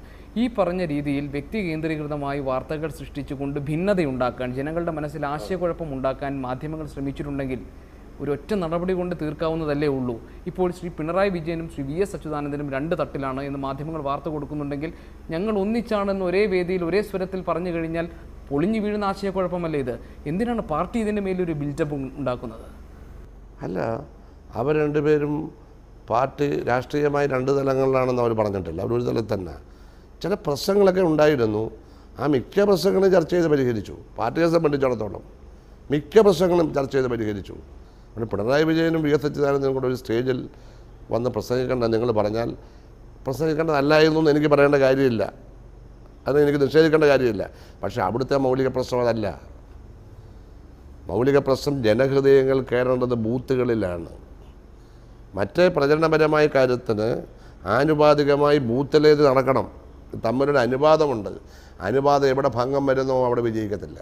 ഈ പറഞ്ഞ രീതിയിൽ വ്യക്തി കേന്ദ്രീകൃതമായി വാർത്തകൾ സൃഷ്ടിച്ചുകൊണ്ട് ഭിന്നതയുണ്ടാക്കാൻ ജനങ്ങളുടെ മനസ്സിൽ ആശയക്കുഴപ്പം ഉണ്ടാക്കാൻ മാധ്യമങ്ങൾ ശ്രമിച്ചിട്ടുണ്ടെങ്കിൽ ഒരു ഒറ്റ നടപടി കൊണ്ട് തീർക്കാവുന്നതല്ലേ ഉള്ളൂ. ഇപ്പോൾ ശ്രീ പിണറായി വിജയനും ശ്രീ വി എസ് അച്യുതാനന്ദനും രണ്ട് തട്ടിലാണ് എന്ന് മാധ്യമങ്ങൾ വാർത്ത കൊടുക്കുന്നുണ്ടെങ്കിൽ ഞങ്ങൾ ഒന്നിച്ചാണെന്ന് ഒരേ വേദിയിൽ ഒരേ സ്വരത്തിൽ പറഞ്ഞു കഴിഞ്ഞാൽ പൊളിഞ്ഞു വീഴുന്ന ആശയക്കുഴപ്പമല്ലേ ഇത്? എന്തിനാണ് പാർട്ടി ഇതിന്റെ മേലൊരു ബിൽഡപ്പ് ഉണ്ടാക്കുന്നത്? അല്ല അവർ രണ്ടുപേരും പാർട്ടി രാഷ്ട്രീയമായി രണ്ട് തലങ്ങളിലാണെന്ന് അവർ പറഞ്ഞിട്ടില്ല. അവർ ഒരു തലത്തിൽ തന്നെ. ചില പ്രശ്നങ്ങളൊക്കെ ഉണ്ടായിരുന്നു. ആ മിക്ക പ്രശ്നങ്ങളും ചർച്ച ചെയ്ത് പരിഹരിച്ചു. പാർട്ടിയെ സംബന്ധിച്ചിടത്തോളം മിക്ക പ്രശ്നങ്ങളും ചർച്ച ചെയ്ത് പരിഹരിച്ചു. പിന്നെ പിണറായി വിജയനും വി എസ് അച്യുതാനന്ദനും കൂടെ ഒരു സ്റ്റേജിൽ വന്ന് പ്രസംഗിക്കേണ്ട നിങ്ങൾ പറഞ്ഞാൽ പ്രസംഗിക്കേണ്ടതല്ലായിരുന്നു എന്ന് എനിക്ക് പറയേണ്ട കാര്യമില്ല. അത് എനിക്ക് നിഷേധിക്കേണ്ട കാര്യമില്ല. പക്ഷേ അവിടുത്തെ മൗലിക പ്രശ്നം അതല്ല. മൗലിക പ്രശ്നം ജനഹൃദയങ്ങൾ കയറേണ്ടത് ബൂത്തുകളിലാണ്. മറ്റേ പ്രചരണപരമായ കാര്യത്തിന് ആനുപാതികമായി ബൂത്തിലേത് നടക്കണം. തമ്മിലൊരു അനുപാതമുണ്ട്. അനുപാതം എവിടെ ഭംഗം വരുന്നോ അവിടെ വിജയിക്കത്തില്ല.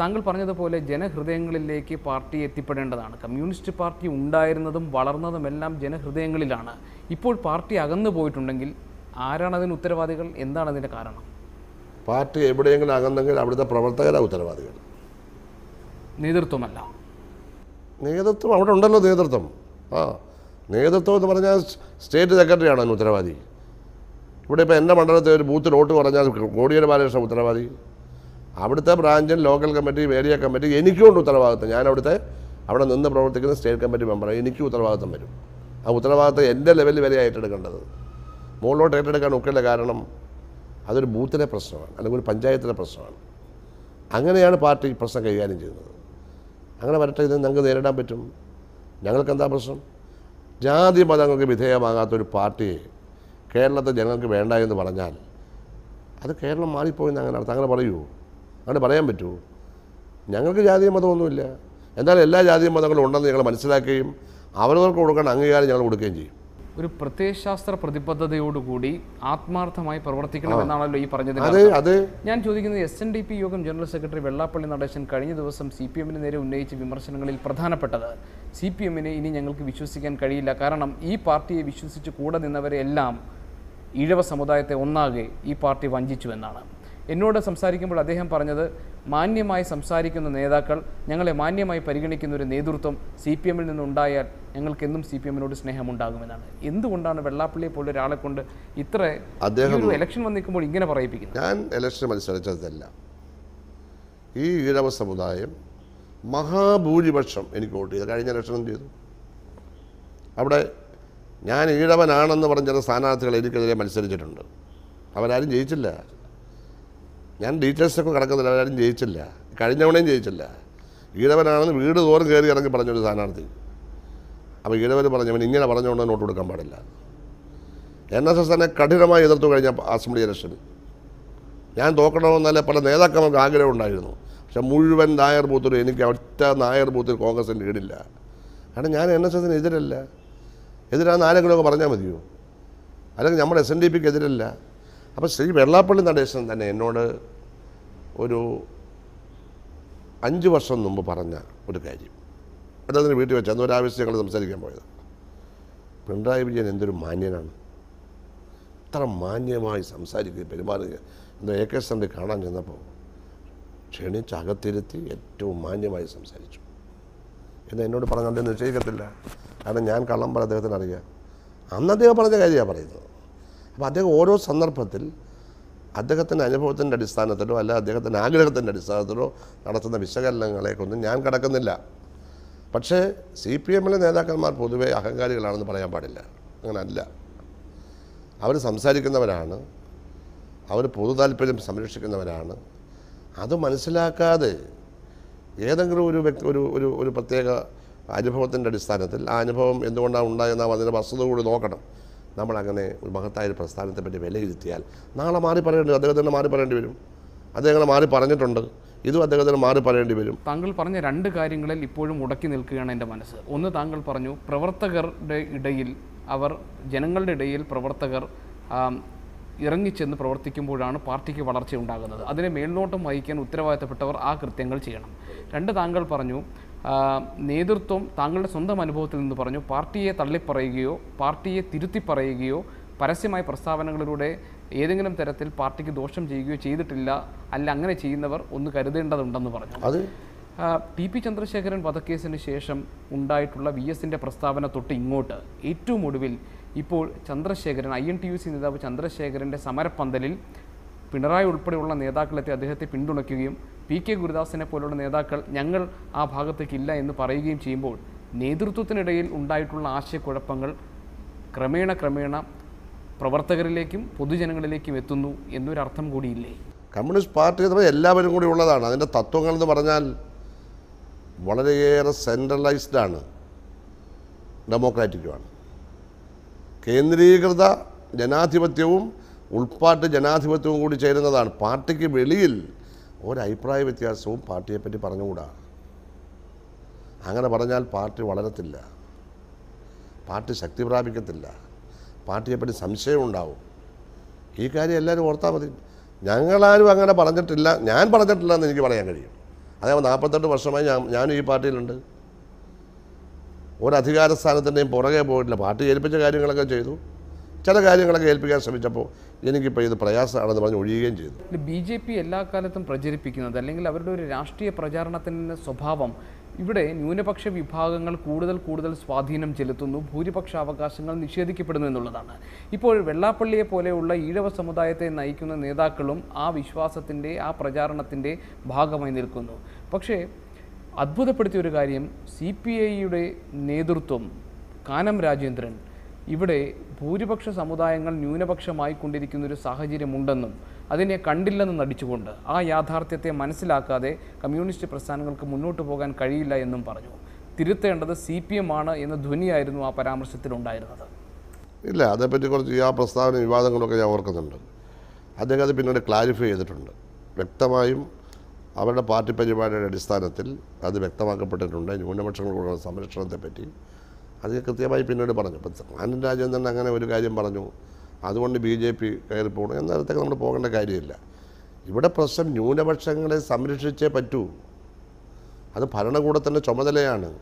താങ്കൾ പറഞ്ഞതുപോലെ ജനഹൃദയങ്ങളിലേക്ക് പാർട്ടി എത്തിപ്പെടേണ്ടതാണ്. കമ്മ്യൂണിസ്റ്റ് പാർട്ടി ഉണ്ടായിരുന്നതും വളർന്നതുമെല്ലാം ജനഹൃദയങ്ങളിലാണ്. ഇപ്പോൾ പാർട്ടി അകന്നു പോയിട്ടുണ്ടെങ്കിൽ ആരാണ് അതിന് ഉത്തരവാദികൾ? എന്താണ് അതിന്റെ കാരണം? പാർട്ടി എവിടെയെങ്കിലും അകന്നെങ്കിൽ അവിടുത്തെ പ്രവർത്തകരാണ് ഉത്തരവാദികൾ. നേതൃത്വമല്ല. നേതൃത്വം അവിടെ ഉണ്ടല്ലോ നേതൃത്വം. ആ നേതൃത്വം എന്ന് പറഞ്ഞാൽ സ്റ്റേറ്റ് സെക്രട്ടറിയാണ് അതിന് ഉത്തരവാദി. ഇവിടെ ഇപ്പോൾ എന്റെ മണ്ഡലത്തിൽ ഒരു ബൂത്തിൽ വോട്ട് പറഞ്ഞാൽ കോടിയേരി ബാലകൃഷ്ണൻ ഉത്തരവാദി. അവിടുത്തെ ബ്രാഞ്ചും ലോക്കൽ കമ്മിറ്റിയും ഏരിയ കമ്മിറ്റി എനിക്കുണ്ട് ഉത്തരവാദിത്തം ഞാൻ അവിടുത്തെ അവിടെ നിന്ന് പ്രവർത്തിക്കുന്ന സ്റ്റേറ്റ് കമ്മിറ്റി മെമ്പറാണ് എനിക്കും ഉത്തരവാദിത്തം വരും. ആ ഉത്തരവാദിത്തം എന്റെ ലെവലിൽ വരെ ഏറ്റെടുക്കേണ്ടത്. മുകളിലോട്ട് ഏറ്റെടുക്കാൻ ഒക്കെയുള്ള കാരണം അതൊരു ബൂത്തിലെ പ്രശ്നമാണ്. അല്ലെങ്കിൽ ഒരു പഞ്ചായത്തിലെ പ്രശ്നമാണ്. അങ്ങനെയാണ് പാർട്ടി പ്രശ്നം കൈകാര്യം ചെയ്യുന്നത്. അങ്ങനെ വരട്ടെ ഇത് ഞങ്ങൾക്ക് നേരിടാൻ പറ്റും. ഞങ്ങൾക്ക് എന്താ പ്രശ്നം? ജാതി മതങ്ങൾക്ക് വിധേയമാകാത്തൊരു പാർട്ടിയെ കേരളത്തെ ജനങ്ങൾക്ക് വേണ്ട എന്ന് പറഞ്ഞാൽ അത് കേരളം മാറിപ്പോയെന്ന് അങ്ങനെ അർത്ഥം. അങ്ങനെ പറയൂ. അങ്ങനെ പറയാൻ പറ്റുമോ ഞങ്ങൾക്ക് ജാതിയ മതമൊന്നുമില്ല. എന്നാൽ എല്ലാ ജാതിയ മതങ്ങളും ഉണ്ടെന്ന് ഞങ്ങൾ മനസ്സിലാക്കുകയും അവരവർക്ക് കൊടുക്കേണ്ട അംഗീകാരം ഞങ്ങൾ കൊടുക്കുകയും ചെയ്യും. ഒരു പ്രത്യയശാസ്ത്ര പ്രതിബദ്ധതയോടുകൂടി ആത്മാർത്ഥമായി പ്രവർത്തിക്കണം എന്നാണല്ലോ ഈ പറഞ്ഞത് അതെ അതെ ഞാൻ ചോദിക്കുന്നത് എസ് എൻ ഡി പി യോഗം ജനറൽ സെക്രട്ടറി വെള്ളാപ്പള്ളി നടേശൻ കഴിഞ്ഞ ദിവസം സി പി എമ്മിന് നേരെ ഉന്നയിച്ച വിമർശനങ്ങളിൽ പ്രധാനപ്പെട്ടത്. സി പി എമ്മിനെ ഇനി ഞങ്ങൾക്ക് വിശ്വസിക്കാൻ കഴിയില്ല. കാരണം ഈ പാർട്ടിയെ വിശ്വസിച്ച് കൂടെ നിന്നവരെ എല്ലാം ഈഴവ സമുദായത്തെ ഒന്നാകെ ഈ പാർട്ടി വഞ്ചിച്ചു എന്നാണ്. എന്നോട് സംസാരിക്കുമ്പോൾ അദ്ദേഹം പറഞ്ഞത് മാന്യമായി സംസാരിക്കുന്ന നേതാക്കൾ ഞങ്ങളെ മാന്യമായി പരിഗണിക്കുന്ന ഒരു നേതൃത്വം സി പി എമ്മിൽ നിന്നുണ്ടായാൽ ഞങ്ങൾക്കെന്നും സി പി എമ്മിനോട് സ്നേഹമുണ്ടാകുമെന്നാണ്. എന്തുകൊണ്ടാണ് വെള്ളാപ്പള്ളിയെ പോലെ ഒരാളെ കൊണ്ട് ഇത്ര അദ്ദേഹം എലക്ഷൻ ഇലക്ഷൻ വന്ന് നിൽക്കുമ്പോൾ ഇങ്ങനെ പറയിപ്പിക്കുന്നത്? ഞാൻ ഇലക്ഷൻ മത്സരിച്ചതല്ല. ഈ ഈഴവ സമുദായം മഹാഭൂരിപക്ഷം എനിക്ക് വോട്ട് ചെയ്തു. കഴിഞ്ഞ ഇലക്ഷൻ ചെയ്തു? അവിടെ ഞാൻ ഈഴവനാണെന്ന് പറഞ്ഞ ചില സ്ഥാനാർത്ഥികൾ എനിക്കെതിരെ മത്സരിച്ചിട്ടുണ്ട്. അവരാരും ജയിച്ചില്ല. ഞാൻ ഡീറ്റെയിൽസൊക്കെ കിടക്കുന്നില്ല അവരാരും ജയിച്ചില്ല. കഴിഞ്ഞ തവണയും ജയിച്ചില്ല. ഈഴവനാണെന്ന് വീട് തോറും കയറി ഇറങ്ങി പറഞ്ഞൊരു സ്ഥാനാർത്ഥി. അപ്പോൾ ഈഴവർ പറഞ്ഞവൻ ഇങ്ങനെ പറഞ്ഞുകൊണ്ട് നോട്ട് കൊടുക്കാൻ പാടില്ല. എൻ എസ് എസ് തന്നെ കഠിനമായി എതിർത്തു കഴിഞ്ഞ അസംബ്ലി ഇലക്ഷൻ. ഞാൻ തോക്കണമെന്നല്ല പല നേതാക്കന്മാർക്ക് ആഗ്രഹം ഉണ്ടായിരുന്നു. പക്ഷെ മുഴുവൻ നായർ ബൂത്തിലും എനിക്ക് ഒറ്റ നായർ ബൂത്തിൽ കോൺഗ്രസിന് ഈടില്ല. കാരണം ഞാൻ എൻ എസ് എസിന് എതിരല്ല. എതിരാന്ന് ആരെങ്കിലുമൊക്കെ പറഞ്ഞാൽ മതിയോ? അല്ലെങ്കിൽ നമ്മുടെ എസ് എൻ ഡി പിക്ക് എതിരല്ല. അപ്പോൾ ശ്രീ വെള്ളാപ്പള്ളി നടേശൻ തന്നെ എന്നോട് ഒരു അഞ്ച് വർഷം മുമ്പ് പറഞ്ഞ ഒരു കാര്യം. അദ്ദേഹത്തിന് വീട്ടിൽ വെച്ച് അന്ന് ഒരാവശ്യം ഞങ്ങൾ സംസാരിക്കാൻ പോയത്. പിണറായി വിജയൻ എന്തൊരു മാന്യനാണ്. ഇത്ര മാന്യമായി സംസാരിക്കുക പെരുമാറുക. എന്തോ എ കെ എസ് കാണാൻ ചെന്നപ്പോൾ ക്ഷണിച്ച് അകത്തിരുത്തി ഏറ്റവും മാന്യമായി സംസാരിച്ചു. എന്ന് എന്നോട് പറഞ്ഞാൽ നിശ്ചയിക്കത്തില്ല. കാരണം ഞാൻ കള്ളം പറ അദ്ദേഹത്തിന് അറിയാം അന്ന് അദ്ദേഹം പറഞ്ഞ കാര്യമാണ് പറയുന്നത്. അപ്പോൾ അദ്ദേഹം ഓരോ സന്ദർഭത്തിൽ അദ്ദേഹത്തിന്റെ അനുഭവത്തിന്റെ അടിസ്ഥാനത്തിലോ അല്ല അദ്ദേഹത്തിന്റെ ആഗ്രഹത്തിന്റെ അടിസ്ഥാനത്തിലോ നടത്തുന്ന വിശകലനങ്ങളെക്കൊന്നും ഞാൻ കടക്കുന്നില്ല. പക്ഷേ സി പി എമ്മിലെ നേതാക്കന്മാർ പൊതുവെ അഹങ്കാരികളാണെന്ന് പറയാൻ പാടില്ല. അങ്ങനല്ല. അവർ സംസാരിക്കുന്നവരാണ്. അവർ പൊതു താല്പര്യം സംരക്ഷിക്കുന്നവരാണ്. അത് മനസ്സിലാക്കാതെ ഏതെങ്കിലും ഒരു വ്യക്തി ഒരു ഒരു ഒരു പ്രത്യേക അനുഭവത്തിന്റെ അടിസ്ഥാനത്തിൽ ആ അനുഭവം എന്തുകൊണ്ടാണ് ഉണ്ടായെന്ന് അതിന്റെ വസ്തുത കൂടി നോക്കണം. നമ്മളങ്ങനെ ഒരു മഹത്തായ ഒരു പ്രസ്ഥാനത്തെ പറ്റി വിലയിരുത്തിയാൽ നാളെ മാറി പറയേണ്ടി അദ്ദേഹത്തിന് മാറി പറയേണ്ടി വരും. അദ്ദേഹങ്ങളെ മാറി പറഞ്ഞിട്ടുണ്ട്. ഇതും അദ്ദേഹത്തിന് മാറി പറയേണ്ടി വരും. താങ്കൾ പറഞ്ഞ രണ്ട് കാര്യങ്ങളിൽ ഇപ്പോഴും മുടക്കി നിൽക്കുകയാണ് എന്റെ മനസ്സ്. ഒന്ന് താങ്കൾ പറഞ്ഞു പ്രവർത്തകരുടെ ഇടയിൽ അവർ ജനങ്ങളുടെ ഇടയിൽ പ്രവർത്തകർ ഇറങ്ങിച്ചെന്ന് പ്രവർത്തിക്കുമ്പോഴാണ് പാർട്ടിക്ക് വളർച്ച ഉണ്ടാകുന്നത് അതിനെ മേൽനോട്ടം വഹിക്കാൻ ഉത്തരവാദിത്തപ്പെട്ടവർ ആ കൃത്യങ്ങൾ ചെയ്യണം. രണ്ട് താങ്കൾ പറഞ്ഞു നേതൃത്വം താങ്കളുടെ സ്വന്തം അനുഭവത്തിൽ നിന്ന് പറഞ്ഞു പാർട്ടിയെ തള്ളിപ്പറയുകയോ പാർട്ടിയെ തിരുത്തി പറയുകയോ പരസ്യമായ പ്രസ്താവനകളിലൂടെ ഏതെങ്കിലും തരത്തിൽ പാർട്ടിക്ക് ദോഷം ചെയ്യുകയോ ചെയ്തിട്ടില്ല അല്ല അങ്ങനെ ചെയ്യുന്നവർ ഒന്ന് കരുതേണ്ടതുണ്ടെന്ന് പറഞ്ഞു. അത്? ടി പി ചന്ദ്രശേഖരൻ വധക്കേസിന് ശേഷം ഉണ്ടായിട്ടുള്ള വി എസിന്റെ പ്രസ്താവന തൊട്ട് ഇങ്ങോട്ട്. ഏറ്റവും ഒടുവിൽ ഇപ്പോൾ Chandrasekharan I N T U C നേതാവ് ചന്ദ്രശേഖരന്റെ സമരപ്പന്തലിൽ പിണറായി ഉൾപ്പെടെയുള്ള നേതാക്കളെത്തി അദ്ദേഹത്തെ പിന്തുണയ്ക്കുകയും പി കെ ഗുരുദാസിനെ പോലുള്ള നേതാക്കൾ ഞങ്ങൾ ആ ഭാഗത്തേക്കില്ല എന്ന് പറയുകയും ചെയ്യുമ്പോൾ നേതൃത്വത്തിനിടയിൽ ഉണ്ടായിട്ടുള്ള ആശയക്കുഴപ്പങ്ങൾ ക്രമേണ ക്രമേണ പ്രവർത്തകരിലേക്കും പൊതുജനങ്ങളിലേക്കും എത്തുന്നു എന്നൊരർത്ഥം കൂടിയില്ലേ? കമ്മ്യൂണിസ്റ്റ് പാർട്ടി എന്ന് എല്ലാവരും കൂടി ഉള്ളതാണ്. അതിന്റെ തത്വങ്ങൾ എന്ന് പറഞ്ഞാൽ വളരെയേറെ സെൻട്രലൈസ്ഡ് ആണ്. ഡെമോക്രാറ്റിക്കുമാണ് കേന്ദ്രീകൃത ജനാധിപത്യവും ഉൾപ്പാട്ട് ജനാധിപത്യവും കൂടി ചേരുന്നതാണ്. പാർട്ടിക്ക് വെളിയിൽ ഒരഭിപ്രായ വ്യത്യാസവും പാർട്ടിയെപ്പറ്റി പറഞ്ഞുകൂടാ. അങ്ങനെ പറഞ്ഞാൽ പാർട്ടി വളരത്തില്ല. പാർട്ടി ശക്തി പ്രാപിക്കത്തില്ല. പാർട്ടിയെപ്പറ്റി സംശയം ഉണ്ടാവും. ഈ കാര്യം എല്ലാവരും ഓർത്താൽ മതി. ഞങ്ങളാരും അങ്ങനെ പറഞ്ഞിട്ടില്ല. ഞാൻ പറഞ്ഞിട്ടില്ല എന്ന് എനിക്ക് പറയാൻ കഴിയും. അതേപോലെ നാൽപ്പത്തെട്ട് വർഷമായി ഞാൻ ഞാനും ഈ പാർട്ടിയിലുണ്ട്. ഒരധികാര സ്ഥാനത്തിന്റെയും പുറകെ പോയിട്ടില്ല. പാർട്ടി ഏൽപ്പിച്ച കാര്യങ്ങളൊക്കെ ചെയ്തു. ചില കാര്യങ്ങളൊക്കെ ഏൽപ്പിക്കാൻ ശ്രമിച്ചപ്പോൾ എനിക്കിപ്പോൾ ഇത് പ്രയാസമാണെന്ന് പറഞ്ഞ് ഒഴിയുകയും ചെയ്തു. ബി ജെ പി എല്ലാ കാലത്തും പ്രചരിപ്പിക്കുന്നത് അല്ലെങ്കിൽ അവരുടെ ഒരു രാഷ്ട്രീയ പ്രചാരണത്തിന്റെ സ്വഭാവം ഇവിടെ ന്യൂനപക്ഷ വിഭാഗങ്ങൾ കൂടുതൽ കൂടുതൽ സ്വാധീനം ചെലുത്തുന്നു ഭൂരിപക്ഷ അവകാശങ്ങൾ നിഷേധിക്കപ്പെടുന്നു എന്നുള്ളതാണ്. ഇപ്പോൾ വെള്ളാപ്പള്ളിയെ പോലെയുള്ള ഈഴവ സമുദായത്തെ നയിക്കുന്ന നേതാക്കളും ആ വിശ്വാസത്തിന്റെ ആ പ്രചാരണത്തിന്റെ ഭാഗമായി നിൽക്കുന്നു. പക്ഷേ അത്ഭുതപ്പെടുത്തിയ ഒരു കാര്യം സി പി ഐയുടെ നേതൃത്വം കാനം രാജേന്ദ്രൻ ഇവിടെ ഭൂരിപക്ഷ സമുദായങ്ങൾ ന്യൂനപക്ഷമായി കൊണ്ടിരിക്കുന്ന ഒരു സാഹചര്യമുണ്ടെന്നും അതിനെ കണ്ടില്ലെന്ന് നടിച്ചുകൊണ്ട് ആ യാഥാർത്ഥ്യത്തെ മനസ്സിലാക്കാതെ കമ്മ്യൂണിസ്റ്റ് പ്രസ്ഥാനങ്ങൾക്ക് മുന്നോട്ട് പോകാൻ കഴിയില്ല എന്നും പറഞ്ഞു. തിരുത്തേണ്ടത് സി പി എം ആണ് എന്ന ധ്വനിയായിരുന്നു ആ പരാമർശത്തിലുണ്ടായിരുന്നത്. ഇല്ല അതേപ്പറ്റി കുറച്ച് ആ പ്രസ്താവന വിവാദങ്ങളൊക്കെ ഞാൻ ഓർക്കുന്നുണ്ട്. അദ്ദേഹം അത് പിന്നീട് ക്ലാരിഫൈ ചെയ്തിട്ടുണ്ട്. വ്യക്തമായും അവരുടെ പാർട്ടി പരിപാടിയുടെ അടിസ്ഥാനത്തിൽ അത് വ്യക്തമാക്കപ്പെട്ടിട്ടുണ്ട്. ന്യൂനപക്ഷങ്ങളുടെ സംരക്ഷണത്തെപ്പറ്റി അത് കൃത്യമായി പിന്നീട് പറഞ്ഞു. ഇപ്പം ആനന്ദ് രാജേന്ദ്രൻ അങ്ങനെ ഒരു കാര്യം പറഞ്ഞു. അതുകൊണ്ട് ബി ജെ പി കയറി പോകണം. എന്നേരത്തേക്ക് നമ്മൾ പോകേണ്ട കാര്യമില്ല. ഇവിടെ പ്രശ്നം ന്യൂനപക്ഷങ്ങളെ സംരക്ഷിച്ചേ പറ്റൂ. അത് ഭരണകൂടത്തിന്റെ ചുമതലയാണ്.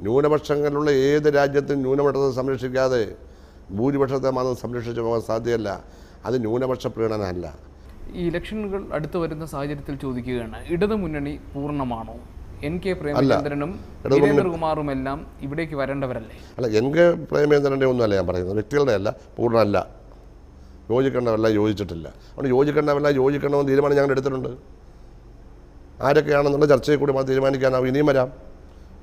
ന്യൂനപക്ഷങ്ങളുള്ള ഏത് രാജ്യത്തും ന്യൂനപക്ഷത്തെ സംരക്ഷിക്കാതെ ഭൂരിപക്ഷത്തെ മാത്രം സംരക്ഷിച്ചു പോകാൻ സാധ്യമല്ല. അത് ന്യൂനപക്ഷ പ്രീണനമല്ല ഈ ഇലക്ഷനുകൾ അടുത്തു വരുന്ന സാഹചര്യത്തിൽ ചോദിക്കുകയാണ് ഇടതു മുന്നണി പൂർണമാണോ? എൻ കെ പ്രേമചന്ദ്രനും വീരേന്ദ്രകുമാറും എല്ലാം ഇവിടേക്ക് വരേണ്ടവരല്ലേ? അല്ല എൻ കെ പ്രേമേന്ദ്രന്റെ ഒന്നുമല്ല ഞാൻ പറയുന്നത്. വ്യക്തികളുടെ അല്ല പൂർണമല്ല. യോജിക്കേണ്ടവല്ല യോജിച്ചിട്ടില്ല. അതുകൊണ്ട് യോജിക്കേണ്ടവല്ല യോജിക്കണമെന്ന് തീരുമാനം ഞങ്ങൾ എടുത്തിട്ടുണ്ട്. ആരൊക്കെയാണെന്നുള്ള ചർച്ചയിൽ കൂടി മാത്രം തീരുമാനിക്കാനാവും. ഇനിയും വരാം.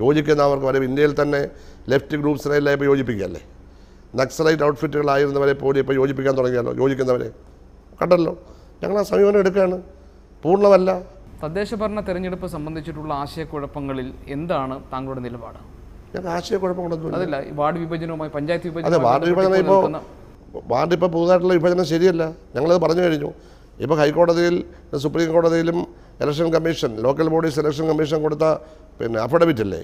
യോജിക്കുന്നവർക്ക് വരെ ഇന്ത്യയിൽ തന്നെ ലെഫ്റ്റ് ഗ്രൂപ്പ്സിനെല്ലാം ഇപ്പോൾ യോജിപ്പിക്കുകയല്ലേ? നക്സലൈറ്റ് ഔട്ട്ഫിറ്റുകളായിരുന്നവരെ പോലും ഇപ്പോൾ യോജിപ്പിക്കാൻ തുടങ്ങിയല്ലോ യോജിക്കുന്നവരെ. കണ്ടല്ലോ? ഞങ്ങൾ ആ സമീപനം എടുക്കുകയാണ്. പൂർണമല്ല. തദ്ദേശ ഭരണ തെരഞ്ഞെടുപ്പ് സംബന്ധിച്ചിട്ടുള്ള ആശയക്കുഴപ്പങ്ങളിൽ എന്താണ് താങ്കളുടെ നിലപാട്? ഞങ്ങൾക്ക് അതല്ല വാർഡ് വിഭജനവുമായി പഞ്ചായത്ത് വിഭജനം വാർഡ് വിഭജനം ഇപ്പോൾ വാർഡ് ഇപ്പോൾ പുതുതായിട്ടുള്ള വിഭജനം ശരിയല്ല. ഞങ്ങളത് പറഞ്ഞു കഴിഞ്ഞു. ഇപ്പോൾ ഹൈക്കോടതിയിൽ supreme കോടതിയിലും election commission local body selection commission കൊടുത്ത പിന്നെ അഫിഡവിറ്റ് അല്ലേ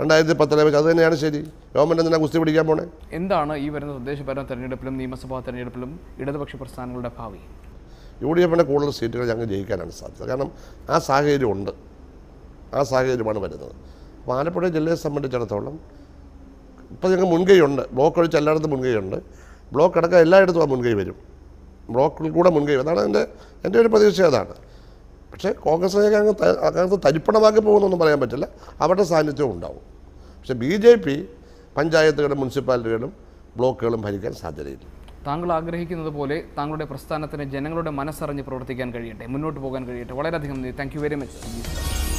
രണ്ടായിരത്തി പത്തിലെ വെച്ച് അത് തന്നെയാണ് ശരി. ഗവൺമെന്റ് എന്തിനാ കുസ്തി പിടിക്കാൻ പോണേ? എന്താണ് ഈ വരുന്ന തദ്ദേശ ഭരണ തെരഞ്ഞെടുപ്പിലും നിയമസഭാ തെരഞ്ഞെടുപ്പിലും ഇടതുപക്ഷ പ്രസ്ഥാനങ്ങളുടെ ഭാവി? യു ഡി എഫിന്റെ കൂടുതൽ സീറ്റുകൾ ഞങ്ങൾ ജയിക്കാനാണ് സാധ്യത. കാരണം ആ സാഹചര്യമുണ്ട്. ആ സാഹചര്യമാണ് വരുന്നത്. അപ്പോൾ ആലപ്പുഴ ജില്ലയെ സംബന്ധിച്ചിടത്തോളം ഇപ്പോൾ ഞങ്ങൾ മുൻകൈയുണ്ട്. ബ്ലോക്ക് ഒഴിച്ച് എല്ലായിടത്തും മുൻകൈയുണ്ട്. ബ്ലോക്ക് അടക്കം എല്ലായിടത്തും ആ മുൻകൈ വരും. ബ്ലോക്കിൽ കൂടെ മുൻകൈ അതാണ് എന്റെ എന്റെ ഒരു പ്രതീക്ഷ അതാണ്. പക്ഷേ കോൺഗ്രസ് അങ്ങ് അങ്ങനത്തെ തരിപ്പണമാക്കി പോകുന്നൊന്നും പറയാൻ പറ്റില്ല. അവരുടെ സാന്നിധ്യവും ഉണ്ടാവും. പക്ഷേ ബി ജെ പി പഞ്ചായത്തുകളും മുനിസിപ്പാലിറ്റികളും ബ്ലോക്കുകളും ഭരിക്കാൻ സാധ്യതയില്ല. താങ്കൾ ആഗ്രഹിക്കുന്നത് പോലെ താങ്കളുടെ പ്രസ്ഥാനത്തിന് ജനങ്ങളുടെ മനസ്സറിഞ്ഞ് പ്രവർത്തിക്കാൻ കഴിയട്ടെ മുന്നോട്ട് പോകാൻ കഴിയട്ടെ. വളരെയധികം നന്ദി. Thank very much